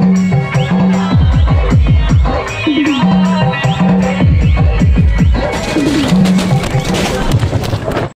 Thank you.